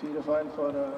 viele Feinde vor der